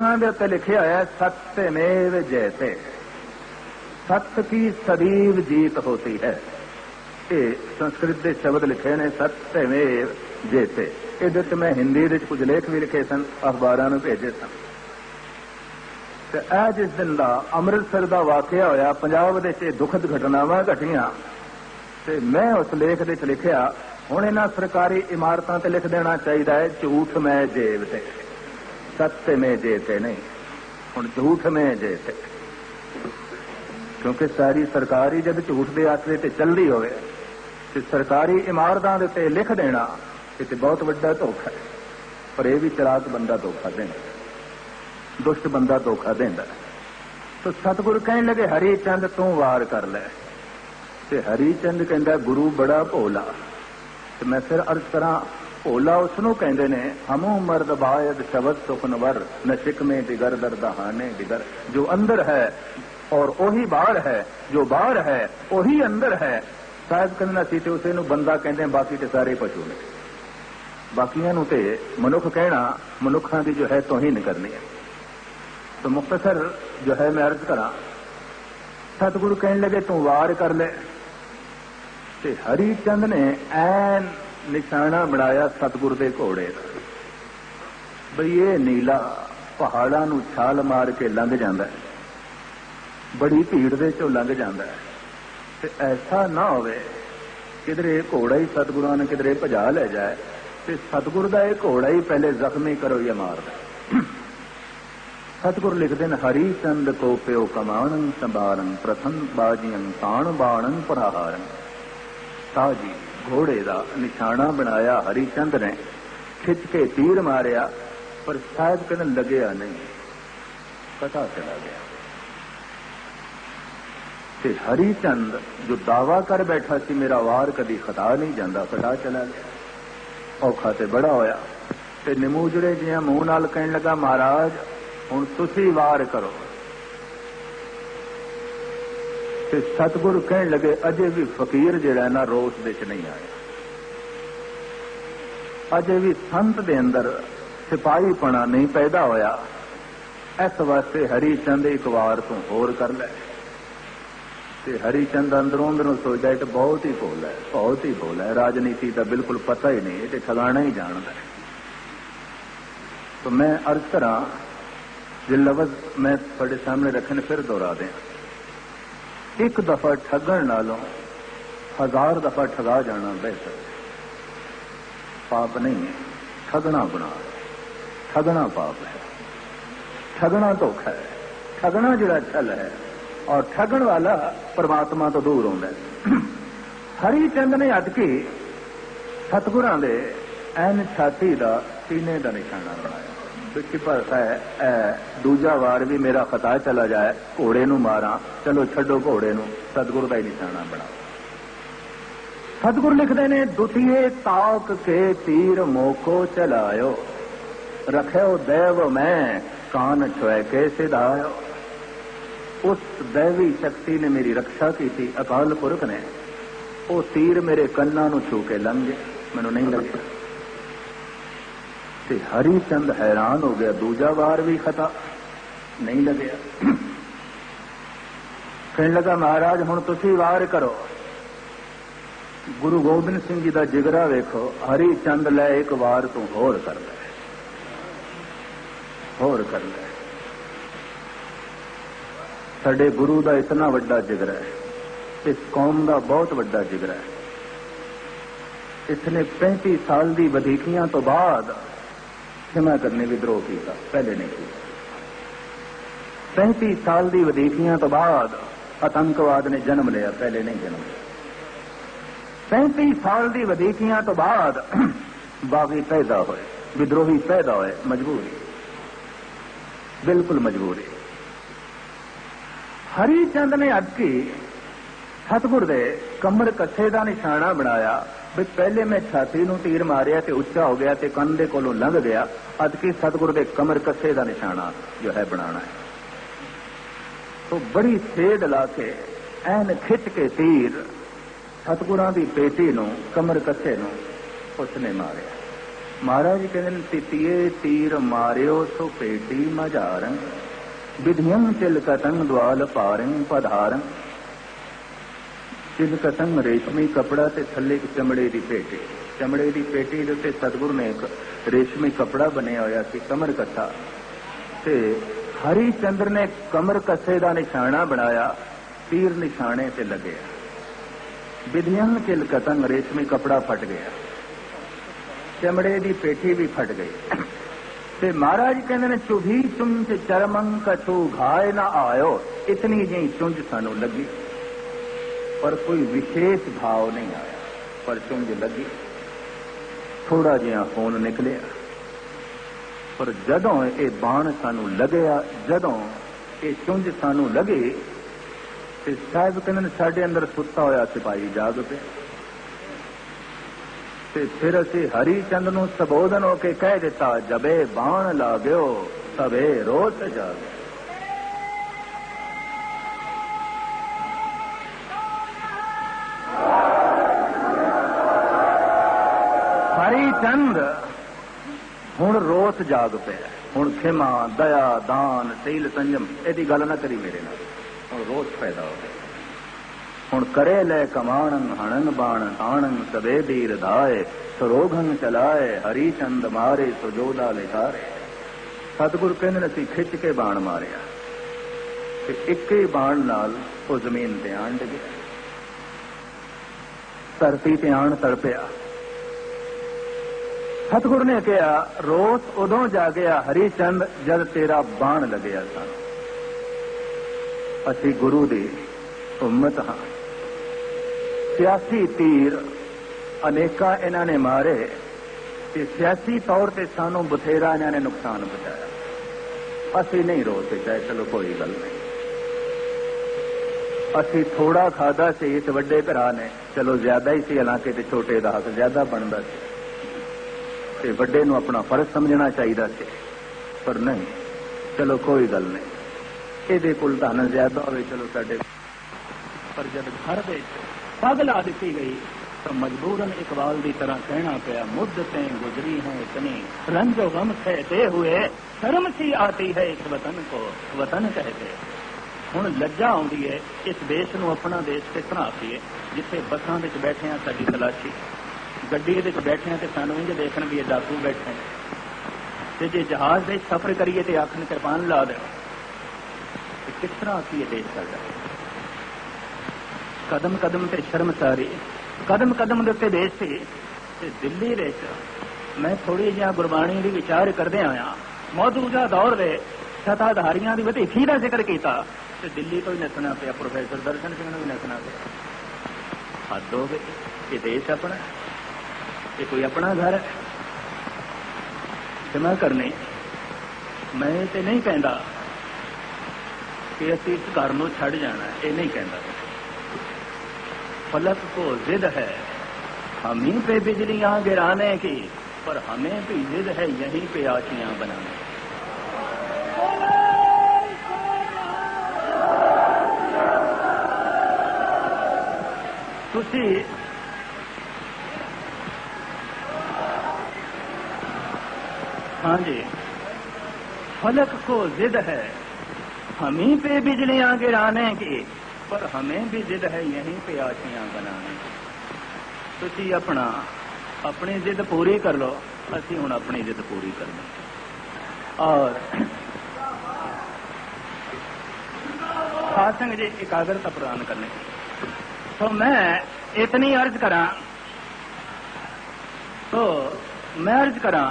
ਉਹਨਾਂ ਦੇ ਉੱਤੇ ਲਿਖਿਆ ਹੋਇਆ ਸਤਿਮੇਵ ਜੈਤੇ। ਸਤ ਕੀ ਸਦੀਵ ਜੀਤ ਹੋਤੀ ਹੈ। ਇਹ ਸੰਸਕ੍ਰਿਤ ਦੇ ਸ਼ਬਦ ਲਿਖੇ ਨੇ ਸਤਿਮੇਵ ਜੈਤੇ। ਇਹਦੇ ਤੇ ਮੈਂ ਹਿੰਦੀ ਵਿੱਚ ਕੁਝ ਲੇਖ ਵੀ ਲਿਖੇ ਸਨ, ਅਖਬਾਰਾਂ ਨੂੰ ਭੇਜੇ ਸਨ। ਤੇ ਇਹ ਜਿਸ ਦਿਨ ਦਾ ਅੰਮ੍ਰਿਤਸਰ ਦਾ ਵਾਕਿਆ ਹੋਇਆ, ਪੰਜਾਬ ਦੇ ਵਿੱਚ ਦੁਖਦ ਘਟਨਾਵਾਂ ਘਟੀਆਂ, ਤੇ ਮੈਂ ਉਸ ਲੇਖ ਦੇ ਵਿੱਚ ਲਿਖਿਆ, ਹੁਣ ਇਹਨਾਂ ਸਰਕਾਰੀ ਇਮਾਰਤਾਂ ਤੇ ਲਿਖ ਦੇਣਾ ਚਾਹੀਦਾ ਹੈ, ਝੂਠ ਮੈਂ ਜੇਬ ਤੇ। ਸੱਤ ਮੈਂ ਜੇਤੇ ਨਹੀਂ ਹੁਣ ਝੂਠ ਮੈਂ ਜੇਤੇ ਕਿਉਂਕਿ ਸਾਰੀ ਸਰਕਾਰੀ ਜਦ ਝੂਠ ਦੇ ਆਸਰੇ ਤੇ ਚੱਲਦੀ ਹੋਵੇ ਤੇ ਸਰਕਾਰੀ ਇਮਾਰਤਾਂ ਦੇ ਉੱਤੇ ਲਿਖ ਦੇਣਾ ਇਹ ਤੇ ਬਹੁਤ ਵੱਡਾ ਧੋਖਾ ਹੈ ਪਰ ਇਹ ਵੀ ਚਰਾਤ ਬੰਦਾ ਧੋਖਾ ਦਿੰਦਾ ਦੁਸ਼ਟ ਬੰਦਾ ਧੋਖਾ ਦਿੰਦਾ ਤਾਂ ਸਤਿਗੁਰ ਕਹਿਣ ਲੱਗੇ ਹਰੀ ਚੰਦ ਤੂੰ ਵਾਰ ਕਰ ਲੈ ਤੇ ਹਰੀ ਚੰਦ ਕਹਿੰਦਾ ਗੁਰੂ ਬੜਾ ਭੋਲਾ ਤੇ ਮੈਂ ਫਿਰ ਅਰਜ਼ ਕਰਾਂ ਓਲਾ ਉਸ ਨੂੰ ਕਹਿੰਦੇ ਨੇ, ਹਮੂ ਮਰਦ ਬਾਇਦ ਸ਼ਬਦ ਸੁਖਨਵਰ ਨਸ਼ਿਕ ਮੇ ਬਿਗਰ ਦਰਦਹਾਨੇ ਬਿਗਰ ਜੋ ਅੰਦਰ ਹੈ ਔਰ ਉਹੀ ਬਾਹਰ ਹੈ, ਜੋ ਬਾਹਰ ਹੈ, ਉਹੀ ਅੰਦਰ ਹੈ। ਸਾਹਿਬ ਸੀ ਤੇ ਉਸੇ ਨੂੰ ਬੰਦਾ ਕਹਿੰਦੇ ਬਾਕੀ ਤੇ ਸਾਰੇ ਪਸ਼ੂ ਨੇ। ਬਾਕੀਆਂ ਨੂੰ ਤੇ ਮਨੁੱਖ ਕਹਿਣਾ, ਮਨੁੱਖਾਂ ਦੀ ਜੋ ਹੈ ਤੋਹੀਨ ਕਰਨੀ ਹੈ। ਤਾਂ ਮੁਖਤਸਰ ਜੋ ਹੈ, ਮੈਂ ਅਰਜ਼ ਕਰਾਂ, ਸਤਿਗੁਰੂ ਕਹਿਣ ਲੱਗੇ, ਤੂੰ ਵਾਰ ਕਰ ਲੈ। ਤੇ ਹਰੀ ਚੰਦ ਨੇ ਐਨ ਨਿਸ਼ਾਨਾ ਬਣਾਇਆ ਸਤਗੁਰ ਦੇ ਘੋੜੇ। ਦਾ ਬਈ ਇਹ ਨੀਲਾ ਪਹਾੜਾਂ ਨੂੰ ਛਾਲ ਮਾਰ ਕੇ ਲੰਘ ਜਾਂਦਾ ਹੈ। ਬੜੀ ਭੀੜ ਦੇ ਚੋਂ ਲੰਘ ਜਾਂਦਾ ਹੈ। ਤੇ ਐਸਾ ਨਾ ਹੋਵੇ, ਕਿਧਰੇ ਘੋੜਾ ਹੀ ਸਤਗੁਰਾਂ ਨੇ ਕਿਧਰੇ ਭਜਾ ਲੈ ਜਾਏ, ਤੇ ਸਤਗੁਰ ਦਾ ਇਹ ਘੋੜਾ ਹੀ ਪਹਿਲੇ ਜ਼ਖਮੀ ਕਰੋ ਜਾਂ ਮਾਰਦਾ ਸਤਗੁਰ ਲਿਖਦੇ ਨੇ, ਹਰੀ ਚੰਦ ਕੋ ਪਿਓ ਕਮਾਣੰ ਸੰਭਾਰਨ ਪ੍ਰਥਮ ਬਾਜੀਆਂ, ਤਾਣ ਬਾਣੰ ਪ੍ਰਹਾਰਨ ਤਾਜੀ ਘੋੜੇ ਦਾ ਨਿਸ਼ਾਨਾ ਬਣਾਇਆ ਹਰੀ ਚੰਦ ਨੇ ਖਿੱਚ ਕੇ ਤੀਰ ਮਾਰਿਆ, ਪਰ ਸਾਹਿਬ ਕਨ ਲੱਗਿਆ ਨਹੀਂ। ਪਤਾ ਚਲਾ ਗਿਆ। ਤੇ ਹਰੀ ਚੰਦ ਜੋ ਦਾਵਾ ਕਰ ਬੈਠਾ ਸੀ, ਮੇਰਾ ਵਾਰ ਕਦੀ ਖਤਾ ਨਹੀਂ ਜਾਂਦਾ ਪਤਾ ਚਲਾ ਗਿਆ। ਔਖਾ ਤੇ ਬੜਾ ਹੋਇਆ। ਤੇ ਨਿਮੂਜੜੇ ਜਿਹਾ ਮੂੰਹ ਨਾਲ ਕਹਿਣ ਲੱਗਾ, ਮਹਾਰਾਜ, ਹੁਣ ਤੁਸੀਂ ਵਾਰ ਕਰੋ। ਤੇ ਸਤਗੁਰ ਕਹਿਣ ਲੱਗੇ ਅਜੇ ਵੀ ਫਕੀਰ ਜਿਹੜਾ ਨਾ ਰੋਸ ਦੇ ਚ ਨਹੀਂ ਆਇਆ ਅਜੇ ਵੀ ਸੰਤ ਦੇ ਅੰਦਰ ਸਿਪਾਹੀ ਪਣਾ ਨਹੀਂ ਪੈਦਾ ਹੋਇਆ ਇਸ ਵਾਸਤੇ ਹਰੀ ਚੰਦ ਇੱਕ ਵਾਰ ਤੋਂ ਹੋਰ ਕਰ ਲੈ ਤੇ ਹਰੀ ਚੰਦ ਅੰਦਰੋਂ ਅੰਦਰੋਂ ਸੋਚਦਾ ਇਹ ਬਹੁਤ ਹੀ ਭੋਲਾ ਹੈ ਬਹੁਤ ਹੀ ਭੋਲਾ ਹੈ ਰਾਜਨੀਤੀ ਦਾ ਬਿਲਕੁਲ ਪਤਾ ਹੀ ਨਹੀਂ ਇਹ ਤੇ ਠਗਾਣਾ ਹੀ ਜਾਣਦਾ ਹੈ तो मैं अर्ज करा जो लफ्ज मैं थोड़े सामने रखने फिर दोहरा दें ਇੱਕ ਦਫਾ ਠੱਗਣ ਨਾਲੋਂ ਹਜ਼ਾਰ ਦਫਾ ਠਗਾ ਜਾਣਾ ਬਿਹਤਰ। ਹੈ ਪਾਪ ਨਹੀਂ ਠਗਣਾ ਬਣਾ ਠਗਣਾ ਪਾਪ ਹੈ। ਠਗਣਾ ਧੋਖਾ ਹੈ। ਠਗਣਾ ਜਿਹੜਾ ਛਲ ਹੈ, ਔਰ ਠਗਣ ਵਾਲਾ ਪਰਮਾਤਮਾ ਤੋਂ ਦੂਰ ਹੁੰਦਾ ਹੈ। ਹਰੀ ਚੰਦ ਨੇ ਅਟ ਕੇ ਸਤਗੁਰਾਂ ਦੇ ਐਨ ਛਾਤੀ ਦਾ ਸੀਨੇ ਦਾ ਨਿਸ਼ਾਨਾ ਬਣਾਇਆ। ਵਿੱਚ ਭਰਸਾ ਹੈ ਦੂਜਾ ਵਾਰ ਵੀ ਮੇਰਾ ਖਤਾ ਚਲਾ ਜਾਏ ਘੋੜੇ ਨੂੰ ਮਾਰਾਂ ਚਲੋ ਛੱਡੋ ਘੋੜੇ ਨੂੰ ਸਤਗੁਰ ਦਾ ਹੀ ਨਿਸ਼ਾਨਾ ਬਣਾਓ ਸਤਗੁਰ ਲਿਖਦੇ ਨੇ ਦੁਤੀਏ ਤਾਕ ਕੇ ਤੀਰ ਮੋਕੋ ਚਲਾਇਓ ਰਖਿਓ ਦੇਵ ਮੈਂ ਕਾਨ ਛੋਏ ਕੇ ਸਿਧਾਇਓ ਉਸ ਦੇਵੀ ਸ਼ਕਤੀ ਨੇ ਮੇਰੀ ਰੱਖਿਆ ਕੀਤੀ ਅਕਾਲ ਪੁਰਖ ਨੇ ਉਹ ਤੀਰ ਮੇਰੇ ਕੰਨਾਂ ਨੂੰ ਛੂ ਕੇ ਲੰਘ ਗਿਆ ਮੈਨੂੰ ਨਹੀਂ ਲੱਗਿਆ ਤੇ ਹਰੀ ਚੰਦ ਹੈਰਾਨ ਹੋ ਗਿਆ। ਦੂਜਾ ਵਾਰ ਵੀ ਖਤਾ ਨਹੀਂ ਲੱਗਿਆ। ਕਹਿਣ ਲੱਗਾ, ਮਹਾਰਾਜ, ਹੁਣ ਤੁਸੀਂ ਵਾਰ ਕਰੋ। ਗੁਰੂ ਗੋਬਿੰਦ ਸਿੰਘ ਜੀ ਦਾ ਜਿਗਰਾ ਵੇਖੋ। ਹਰੀ ਚੰਦ ਲੈ ਇੱਕ ਵਾਰ ਤੂੰ ਹੋਰ ਕਰ ਲੈ। ਹੋਰ ਕਰ ਲੈ। ਸਾਡੇ ਗੁਰੂ ਦਾ ਇਤਨਾ ਵੱਡਾ ਜਿਗਰਾ ਹੈ। ਇਸ ਕੌਮ ਦਾ ਬਹੁਤ ਵੱਡਾ ਜਿਗਰਾ ਹੈ। ਇਸਨੇ 35 ਸਾਲ ਦੀ ਵਧੀਕੀਆਂ ਤੋਂ ਬਾਅਦ ਹਿਮਾਚਲ ਨੇ ਵਿਦਰੋਹ ਕੀਤਾ, ਪਹਿਲੇ ਨਹੀਂ ਕੀਤਾ। 37 ਸਾਲ ਦੀ ਵਧੀਕੀਆਂ ਤੋਂ ਬਾਅਦ ਆਤੰਕਵਾਦ ਨੇ ਜਨਮ ਲਿਆ, ਪਹਿਲੇ ਨਹੀਂ ਜਨਮ ਲਿਆ। 37 ਸਾਲ ਦੀ ਵਧੀਕੀਆਂ ਤੋਂ ਬਾਅਦ ਬਾਗੀ ਪੈਦਾ ਹੋਏ, ਵਿਦਰੋਹੀ ਪੈਦਾ ਹੋਏ, ਮਜਬੂਰੀ। ਬਿਲਕੁਲ ਮਜਬੂਰੀ। ਹਰੀ ਚੰਦ ਨੇ ਅੱਜ ਕੀ ਸਤਗੁਰ ਦੇ ਕਮਰ ਕੱਥੇ ਦਾ ਨਿਸ਼ਾਨਾ ਬਣਾਇਆ ਵੀ ਪਹਿਲੇ ਮੈਂ ਛਾਤੀ ਨੂੰ ਤੀਰ ਮਾਰਿਆ ਤੇ ਉੱਚਾ ਹੋ ਗਿਆ ਤੇ ਕੰਨ ਦੇ ਕੋਲੋਂ ਲੰਘ ਗਿਆ, ਅੱਜ ਕੀ ਸਤਗੁਰ ਦੇ ਕਮਰ ਕੱਸੇ ਦਾ ਨਿਸ਼ਾਨਾ ਜੋ ਹੈ ਬਣਾਉਣਾ ਹੈ। ਤੋਂ ਬੜੀ ਸੇਧ ਲਾ ਕੇ, ਐਨ ਖਿੱਚ ਕੇ ਤੀਰ ਸਤਗੁਰਾਂ ਦੀ ਬੇਟੀ ਨੂੰ, ਕਮਰ ਕੱਸੇ ਨੂੰ ਉਸਨੇ ਮਾਰਿਆ। ਮਹਾਰਾਜ ਕਹਿੰਦੇ ਨੇ, ਤਿਤੀਏ ਤੀਰ ਮਾਰਿਓ ਸੋ ਪੇਟੀ ਮਝਾਰਨ ਵਿਧਿਯੰ ਤਿਲ ਕਤੰ ਦਵਾਲ ਪਾਰੰ ਪਧਾਰਨ ਤਿਲ ਕਤੰਗ ਰੇਸ਼ਮੀ ਕਪੜਾ ਤੇ ਥੱਲੇ ਇੱਕ ਚਮੜੇ ਦੀ ਪੇਟੀ। ਚਮੜੇ ਦੀ ਪੇਟੀ ਦੇ ਉੱਤੇ ਸਤਿਗੁਰੂ ਨੇ ਇੱਕ ਰੇਸ਼ਮੀ ਕਪੜਾ ਬਣਿਆ ਹੋਇਆ ਸੀ, ਕਮਰ ਕੱਸਾ ਤੇ ਹਰੀ ਚੰਦਰ ਨੇ ਕਮਰ ਕੱਸੇ ਦਾ ਨਿਸ਼ਾਨਾ ਬਣਾਇਆ, ਤੀਰ ਨਿਸ਼ਾਨੇ ਤੇ ਲੱਗਿਆ। ਵਿਧਿਯੰ ਤਿਲ ਕਤੰਗ ਰੇਸ਼ਮੀ ਕਪੜਾ ਫਟ ਗਿਆ। ਚਮੜੇ ਦੀ ਪੇਟੀ ਵੀ ਫਟ ਗਈ। ਤੇ ਮਹਾਰਾਜ ਕਹਿੰਦੇ ਨੇ, ਚੁਭੀ ਚੁੰਝ ਚਰਮੰ ਕਛੂ ਘਾਇ ਨਾ ਆਇਓ। ਇਤਨੀ ਜਿਹੀ ਚੁੰਝ ਸਾਨੂੰ ਲੱਗੀ। ਪਰ ਕੋਈ ਵਿਸ਼ੇਸ਼ ਭਾਵ ਨਹੀਂ ਆਇਆ। ਪਰ ਚੁੰਝ ਲੱਗੀ। ਥੋੜਾ ਜਿਹਾ ਖੂਨ ਨਿਕਲਿਆ। ਪਰ ਜਦੋਂ ਇਹ ਬਾਣ ਸਾਨੂੰ ਲੱਗਿਆ, ਜਦੋਂ ਇਹ ਚੁੰਝ ਸਾਨੂੰ ਲੱਗੇ, ਤੇ ਸਾਹਿਬ ਕਹਿੰਦੇ ਨੇ, ਸਾਡੇ ਅੰਦਰ ਸੁੱਤਾ ਹੋਇਆ ਸਿਪਾਹੀ ਜਾਗ ਪਿਆ। ਤੇ ਫਿਰ ਅਸੀਂ ਹਰੀ ਚੰਦ ਨੂੰ ਸੰਬੋਧਨ ਹੋ ਕੇ ਕਹਿ ਦਿੱਤਾ, ਜਬੇ ਬਾਣ ਲਾਗਿਓ ਤਵੇ ਰੋਤ ਜਾਗ ਹੁਣ ਰੋਸ ਜਾਗ ਪਿਆ। ਹੁਣ ਖਿਮਾ, ਦਇਆ, ਦਾਨ, ਸੀਲ, ਸੰਜਮ, ਇਹਦੀ ਗੱਲ ਨਾ ਕਰੀ ਮੇਰੇ ਨਾਲ। ਹੁਣ ਰੋਸ ਪੈਦਾ ਹੋ ਗਿਆ। ਹੁਣ ਕਰੇ ਲੈ ਕਮਾਣੰ, ਹਣਨ ਬਾਣ, ਤਾਣੰ, ਸਵੇ ਬੀਰ ਧਾਏ ਸਰੋਗਨ ਚਲਾਏ, ਹਰੀ ਚੰਦ ਮਾਰੇ, ਸੁਜੋਦਾ ਲਿਖਾਰੇ ਸਤਿਗੁਰ ਕਹਿੰਦੇ ਨੇ, ਅਸੀਂ ਖਿੱਚ ਕੇ ਬਾਣ ਮਾਰਿਆ। ਤੇ ਇੱਕ ਹੀ ਬਾਣ ਨਾਲ ਉਹ ਜ਼ਮੀਨ ਤੇ ਆਣ ਡਿੱਗਿਆ। ਧਰਤੀ ਤੇ ਆਣ ਤੜਪਿਆ। ਸਤਿਗੁਰ ਨੇ ਕਿਹਾ, ਰੋਸ ਉਦੋਂ ਜਾਗਿਆ ਹਰੀ ਚੰਦ ਜਦ ਤੇਰਾ ਬਾਣ ਲੱਗਿਆ ਸਨ ਅਸੀਂ ਗੁਰੂ ਦੀ ਉਮਤ ਹਾਂ। ਸਿਆਸੀ ਤੀਰ ਅਨੇਕਾਂ ਇਹਨਾਂ ਨੇ ਮਾਰੇ ਤੇ ਸਿਆਸੀ ਤੌਰ ਤੇ ਸਾਨੂੰ ਬਥੇਰਾ ਇਹਨਾਂ ਨੇ ਨੁਕਸਾਨ ਪਹੁੰਚਾਇਆ। ਅਸੀਂ ਨਹੀਂ ਰੋਤੇ ਚਾਹੇ ਚਲੋ ਕੋਈ ਗੱਲ ਨਹੀਂ। ਅਸੀਂ ਥੋੜਾ ਖਾਦਾ ਸੀ ਇਸ ਵੱਡੇ ਭਰਾ ਨੇ, ਚਲੋ ਜ਼ਿਆਦਾ ਹੀ ਸੀ, ਹਾਲਾਂਕਿ ਤੇ ਛੋਟੇ ਦਾ ਹੱਕ ਜ਼ਿਆਦਾ ਬਣਦਾ ਸੀ। ਤੇ ਵੱਡੇ ਨੂੰ ਆਪਣਾ ਫਰਜ਼ ਸਮਝਣਾ ਚਾਹੀਦਾ ਸੀ। ਪਰ ਨਹੀਂ, ਚਲੋ ਕੋਈ ਗੱਲ ਨਹੀਂ। ਇਹਦੇ ਕੋਲ ਧਨ ਜ਼ਿਆਦਾ ਹੋਵੇ, ਚਲੋ ਸਾਡੇ ਪਰ ਜਦ ਘਰ ਦੇ ਪੱਗ ਲਾ ਦਿੱਤੀ ਗਈ, ਤਾਂ ਮਜਬੂਰਨ ਇਕਬਾਲ ਦੀ ਤਰ੍ਹਾਂ ਕਹਿਣਾ ਪਿਆ ਮੁੱਦतें ਗੁਜ਼ਰੀ ਹੈ ਇਤਨੀ ਰੰਜੋ ਗਮ ਸਹਤੇ ਹੋਏ, ਸ਼ਰਮ ਸੀ ਆਤੀ ਹੈ ਇਸ ਵਤਨ ਕੋ, ਵਤਨ ਕਹਤੇ। ਹੁਣ ਲੱਜਾ ਆਉਂਦੀ ਹੈ ਇਸ ਦੇਸ਼ ਨੂੰ ਆਪਣਾ ਦੇਸ਼ ਕਿਸ ਤਰ੍ਹਾਂ ਆਖੀਏ, ਜਿੱਥੇ ਬੱਸਾਂ ਵਿੱਚ ਬੈਠੇ ਆ ਸਾਡੀ ਤਲਾਸ਼ੀ ਗੱਡੀ ਦੇ ਵਿੱਚ ਬੈਠੇ ਆ ਤੇ ਸਾਨੂੰ ਇੰਜ ਦੇਖਣ ਵੀ ਇਹ ਡਾਕੂ ਬੈਠੇ ਤੇ ਜੇ ਜਹਾਜ਼ ਦੇ ਸਫ਼ਰ ਕਰੀਏ ਤੇ ਆਖਣ, ਕਿਰਪਾਨ ਲਾ ਦੇ ਤੇ ਕਿਸ ਤਰ੍ਹਾਂ ਆਖੀਏ ਦੇਸ਼ ਸਾਡਾ ਕਦਮ ਕਦਮ ਤੇ ਸ਼ਰਮਸਾਰੀ ਕਦਮ ਕਦਮ ਦੇ ਉੱਤੇ ਦੇਸ਼ ਸੀ। ਤੇ ਦਿੱਲੀ ਵਿੱਚ ਮੈਂ ਥੋੜੀ ਜਿਹਾ ਗੁਰਬਾਣੀ ਦੀ ਵਿਚਾਰ ਕਰਦੇ ਆਇਆ। ਮੌਜੂਦਾ ਦੌਰ ਦੇ ਸਤਾਧਾਰੀਆਂ ਦੀ ਵਧੇਖੀ ਦਾ ਜ਼ਿਕਰ ਕੀਤਾ। ਤੇ ਦਿੱਲੀ ਤੋਂ ਹੀ ਨੱਸਣਾ ਪਿਆ, ਪ੍ਰੋਫੈਸਰ ਦਰਸ਼ਨ ਸਿੰਘ ਨੂੰ ਵੀ ਨੱਸਣਾ ਪਿਆ। ਹੱਦ ਹੋ ਗਈ। ਇਹ ਦੇਸ਼ ਆਪਣਾ ਇਹ ਕੋਈ ਆਪਣਾ ਘਰ ਹੈ ਜਮਾ ਕਰਨੇ ਮੈਂ ਤੇ ਨਹੀਂ ਕਹਿੰਦਾ ਕਿ ਅਸੀਂ ਇਸ ਘਰ ਨੂੰ ਛੱਡ ਜਾਣਾ ਇਹ ਨਹੀਂ ਕਹਿੰਦਾ फलक को जिद है हम ही पे बिजलियां गिराने की पर हमें भी जिद है यहीं पे आशियां बनाने ਤੁਸੀਂ ਹਾਂਜੀ फलक को जिद है हम ही पे बिजलियां गिराने की ਪਰ ਹਮੇ ਵੀ ਜਿੱਦ ਹੈ ਯਹੀਂ पे ਆਸ਼ੀਆਂ ਬਣਾਣੇ ਤੁਸੀਂ ਆਪਣਾ ਆਪਣੀ ਜਿੱਦ ਪੂਰੀ ਕਰ ਲਓ ਅਸੀਂ ਹੁਣ ਆਪਣੀ ਜਿੱਦ ਪੂਰੀ ਕਰਨੀ ਔਰ ਸਾਧ ਜੀ ਇਕਾਗਰਤਾ ਪ੍ਰਦਾਨ ਕਰਨੇ तो मैं इतनी अर्ज करा तो मैं अर्ज करा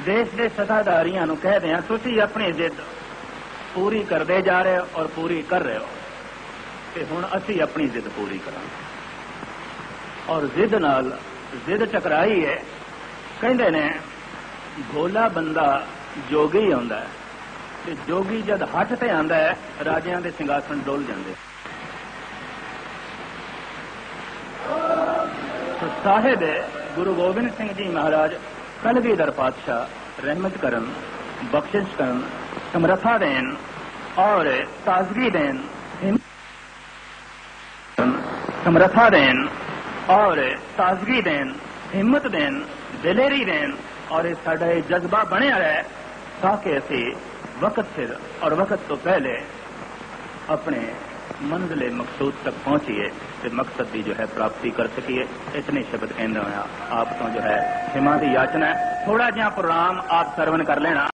ਦੇਸ਼ ਦੇ ਸਦਾਧਾਰੀਆਂ ਨੂੰ ਕਹਦੇ ਆ ਤੁਸੀਂ ਆਪਣੀ ਜਿੱਦ ਪੂਰੀ ਕਰਦੇ ਜਾ ਰਹੇ ਹੋ ਔਰ ਪੂਰੀ ਕਰ ਰਹੇ ਹੋ। ਤੇ ਹੁਣ ਅਸੀਂ ਆਪਣੀ ਜਿੱਦ ਪੂਰੀ ਕਰਾਂਗੇ। ਔਰ ਜਿੱਦ ਨਾਲ, ਜਿੱਦ ਟਕਰਾਈ ਹੈ। ਕਹਿੰਦੇ ਨੇ, ਭੋਲਾ ਬੰਦਾ ਜੋਗੀ ਹੁੰਦਾ ਤੇ ਜੋਗੀ ਜਦ ਹੱਟ ਤੇ ਆਂਦਾ ਹੈ, ਰਾਜਿਆਂ ਦੇ ਸਿੰਘਾਸਣ ਡੋਲ ਜਾਂਦੇ ਸਾਹਿਬ, ਗੁਰੂ ਗੋਬਿੰਦ ਸਿੰਘ ਜੀ ਮਹਾਰਾਜ कल भी इधर पातशाह रहमत करम, बख्शिश करम, समरथा देन, और ताजगी देन समरथा देन, और ताजगी देन, हिम्मत देन, दिलेरी देन, और साढ़ा जज्बा बने रहे ताकि असी वक्त सिर और वक्त तो पहले अपने ਮੰਜ਼ਿਲੇ ਮਕਸੂਦ ਤੱਕ ਪਹੁੰਚੀਏ ਤੇ ਮਕਸਦ ਦੀ ਜੋ ਹੈ ਪ੍ਰਾਪਤੀ ਕਰ ਸਕੀਏ ਇਤਨੇ ਸ਼ਬਦ ਕਹਿੰਦਾ ਹੋਇਆ ਆਪ ਤੋਂ ਜੋ ਹੈ ਹਿਮਾ ਦੀ ਯਾਚਨਾ ਥੋੜਾ ਜਿਹਾ ਪ੍ਰੋਗਰਾਮ ਆਪ ਸਰਵਨ ਕਰ ਲੈਣਾ